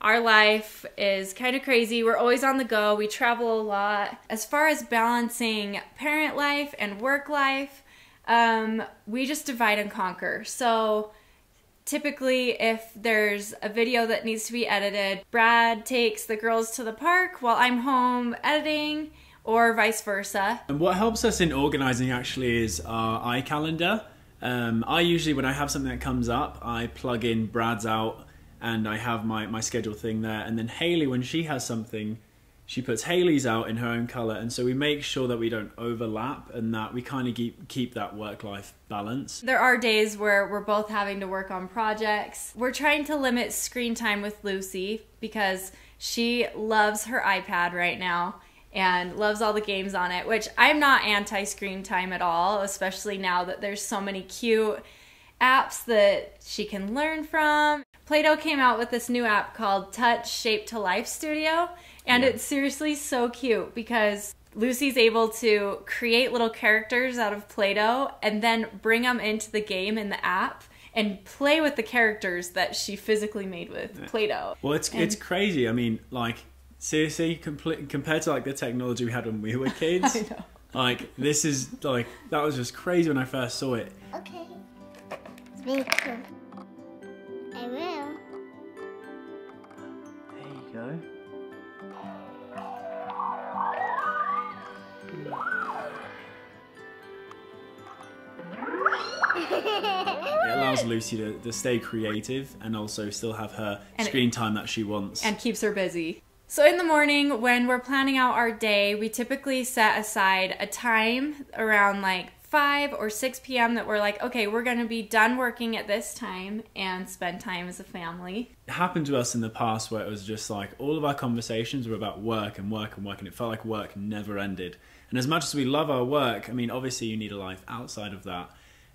our life is kind of crazy. We're always on the go. We travel a lot. As far as balancing parent life and work life, um, we just divide and conquer. So typically, if there's a video that needs to be edited, Brad takes the girls to the park while I'm home editing, or vice versa. And what helps us in organizing actually is our iCalendar. Um, I usually, when I have something that comes up, I plug in Brad's out and I have my, my schedule thing there. And then Hailey, when she has something, she puts Hailey's out in her own color. And so we make sure that we don't overlap and that we kind of keep, keep that work life balance. There are days where we're both having to work on projects. We're trying to limit screen time with Lucy because she loves her iPad right now and loves all the games on it, which I'm not anti screen time at all, especially now that there's so many cute apps that she can learn from. Play Doh came out with this new app called Touch Shape to Life Studio, and yeah. it's seriously so cute because Lucy's able to create little characters out of Play Doh and then bring them into the game in the app and play with the characters that she physically made with yeah. Play Doh. Well, it's, and it's crazy. I mean, like, seriously, compl- compared to like the technology we had when we were kids. Like this is like that was just crazy when I first saw it. Okay. It's very it allows Lucy to, to stay creative and also still have her and screen time that she wants. And keeps her busy. So in the morning, when we're planning out our day, we typically set aside a time around like 5 or 6 p.m. that we're like, okay, we're going to be done working at this time and spend time as a family. It happened to us in the past where it was just like all of our conversations were about work and work and work, and it felt like work never ended. And as much as we love our work, I mean, obviously you need a life outside of that.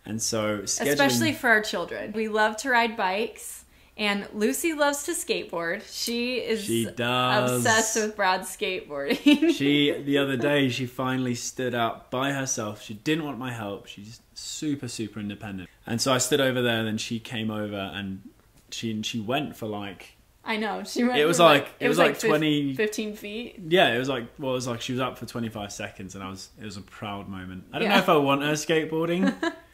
And so, scheduling... especially for our children, we love to ride bikes and Lucy loves to skateboard. She is she does. obsessed with Brad's skateboarding. she the other day she finally stood up by herself. She didn't want my help. She's super super independent. And so I stood over there. And then she came over and she and she went for like I know she went. It was like, like, it was, like, like 20, 15 feet. Yeah, it was like well, it was like she was up for twenty five seconds, and I was it was a proud moment. I don't yeah. know if I want her skateboarding.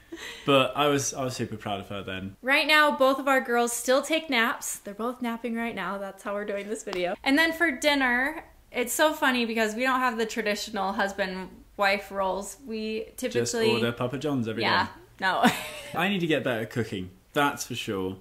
but I was I was super proud of her then. Right now, both of our girls still take naps. They're both napping right now. That's how we're doing this video. And then for dinner, it's so funny because we don't have the traditional husband wife roles. We typically just order Papa John's every yeah, day. No. I need to get better at cooking. That's for sure.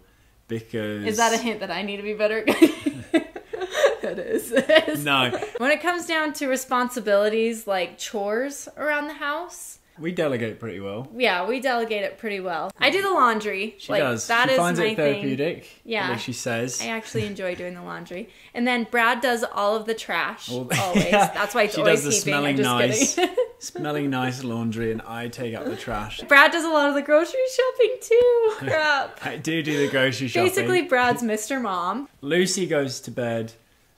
Because Is that a hint that I need to be better at cooking? it is. no. When it comes down to responsibilities like chores around the house, we delegate pretty well. Yeah, we delegate it pretty well. I do the laundry. She like, does. That she is finds it therapeutic. Thing. Yeah, she says. I actually enjoy doing the laundry, and then Brad does all of the trash. Always. Yeah. That's why it's she always does the smelling nice, smelling nice laundry, and I take up the trash. Brad does a lot of the grocery shopping too. Crap. I do do the grocery shopping. Basically, Brad's Mr. Mom. Lucy goes to bed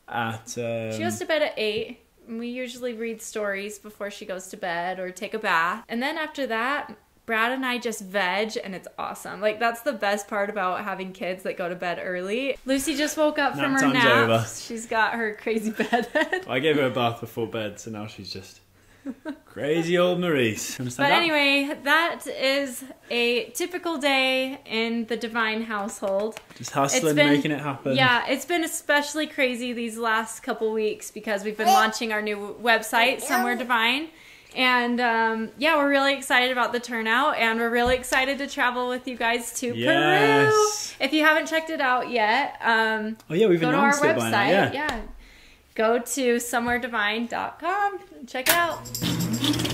at. Um, she goes to bed at eight. We usually read stories before she goes to bed or take a bath. And then after that, Brad and I just veg and it's awesome. Like that's the best part about having kids that go to bed early. Lucy just woke up nap from her nap. Over. She's got her crazy bed. I gave her a bath before bed, so now she's just Crazy old Maurice. But anyway, that is a typical day in the Devine household. Just hustling, been, making it happen. Yeah, it's been especially crazy these last couple weeks because we've been launching our new website, Somewhere Devine. And um, yeah, we're really excited about the turnout, and we're really excited to travel with you guys to yes. Peru. If you haven't checked it out yet, um, oh yeah, we've go to our website. Now, yeah. yeah, go to somewheredevine.com and check it out. Música